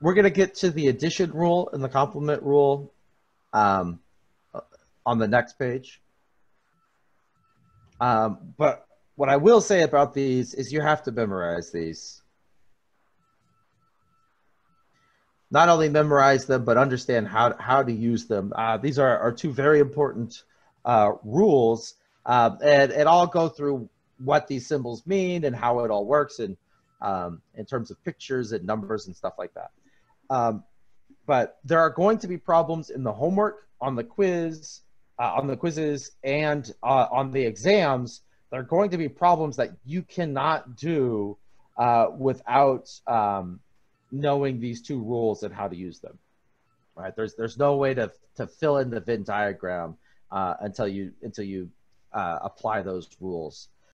we're going to get to the addition rule and the complement rule um, on the next page. Um, but what I will say about these is you have to memorize these. Not only memorize them, but understand how, how to use them. Uh, these are, are two very important uh, rules, um, and, and I'll go through what these symbols mean and how it all works and um, in terms of pictures and numbers and stuff like that. Um, but there are going to be problems in the homework, on the quiz, uh, on the quizzes, and uh, on the exams. There are going to be problems that you cannot do uh, without um, knowing these two rules and how to use them. Right? There's there's no way to to fill in the Venn diagram uh, until you until you uh, apply those rules.